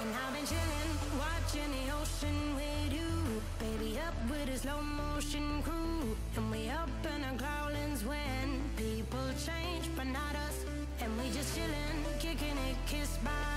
And I've been chilling, watching the ocean with you. Baby, up with a slow motion crew. And we up in our growlings when people change, but not us. And we just chilling, kicking it, kiss by.